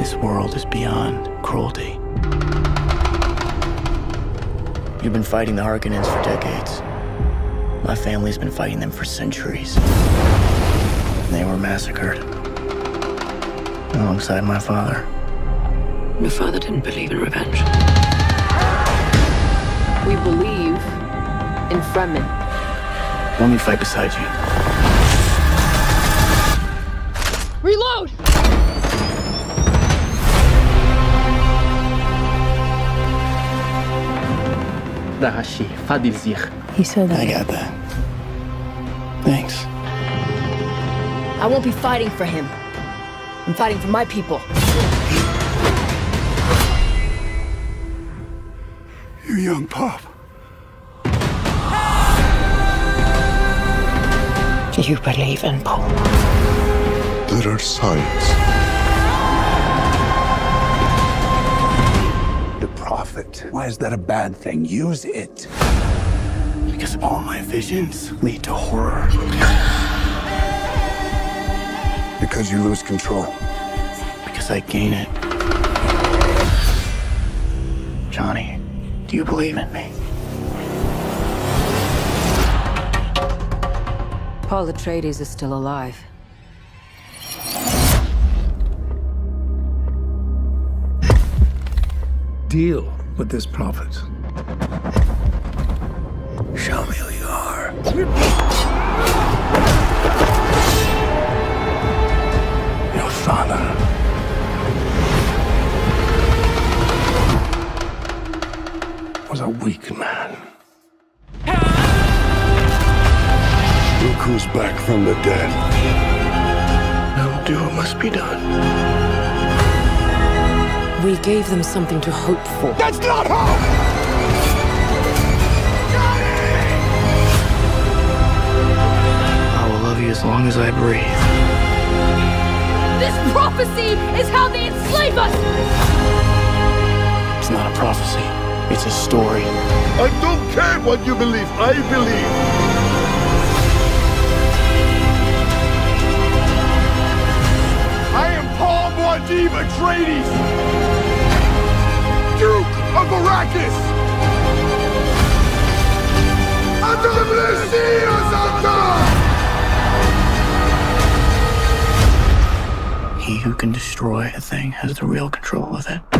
This world is beyond cruelty. You've been fighting the Harkonnens for decades. My family's been fighting them for centuries. They were massacred. Alongside my father. Your father didn't believe in revenge. We believe in Fremen. Let me fight beside you. Dahashi, Fadilzir. He said that. I got that. Thanks. I won't be fighting for him. I'm fighting for my people. You young pup. Do you believe in Paul? There are signs. Prophet. Why is that a bad thing? Use it. Because all my visions lead to horror. Because you lose control. Because I gain it. Chani, do you believe in me? Paul Atreides is still alive. Deal with this prophet. Show me who you are. Your father. Was a weak man. Look who's back from the dead. I will do what must be done. We gave them something to hope for. That's not hope! I will love you as long as I breathe. This prophecy is how they enslave us! It's not a prophecy. It's a story. I don't care what you believe. I believe. I am Paul Muad'Dib Atreides, He who can destroy a thing has the real control of it.